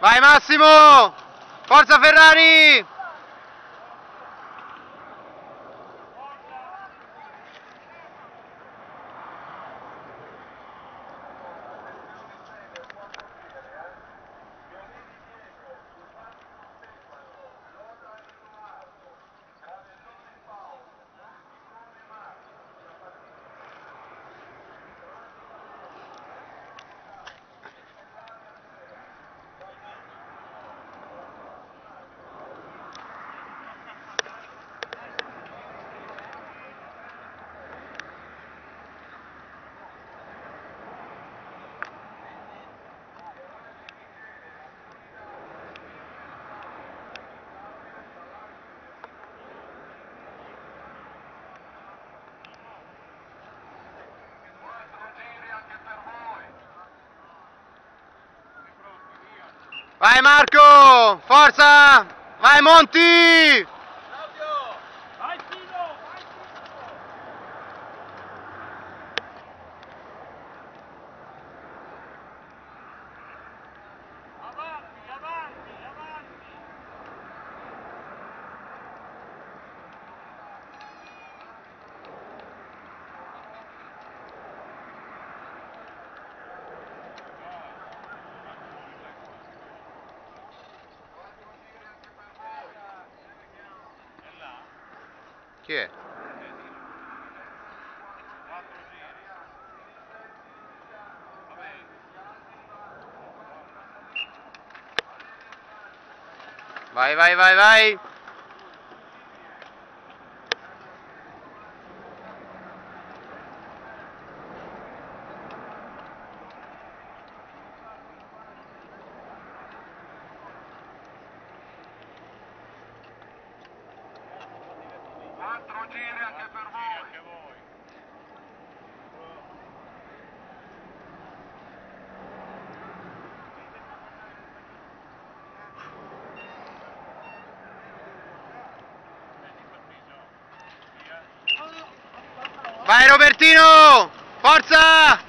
Vai Massimo! Forza Ferrari! Vai Marco! Forza! Vai Monti! Chi è? Vai, vai, vai, vai! Quattro giri anche per voi. Anche voi. Vai Robertino! Forza!